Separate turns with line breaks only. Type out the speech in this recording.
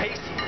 hasty